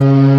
Mm-hmm.